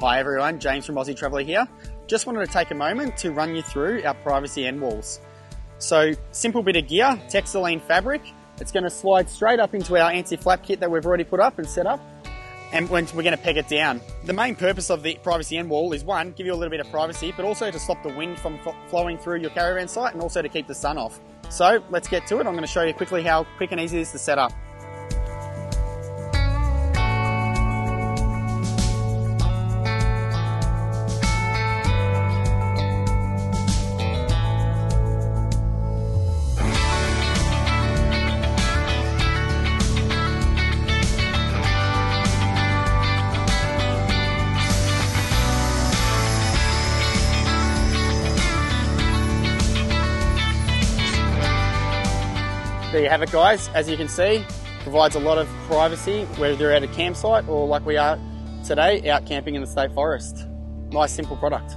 Hi everyone, James from Aussie Traveller here. Just wanted to take a moment to run you through our privacy end walls. So, simple bit of gear, Textilene fabric. It's going to slide straight up into our anti-flap kit that we've already put up and set up. And we're going to peg it down. The main purpose of the privacy end wall is one, give you a little bit of privacy, but also to stop the wind from flowing through your caravan site and also to keep the sun off. So let's get to it. I'm going to show you quickly how quick and easy it is to set up. There you have it guys, as you can see, provides a lot of privacy whether you're at a campsite or like we are today, out camping in the state forest. Nice simple product.